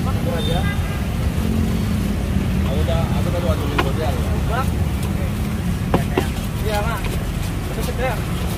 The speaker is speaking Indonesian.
apa? Aja. Aku udah aku baru aja jam di Iya, Mak. Itu iya, sekedar.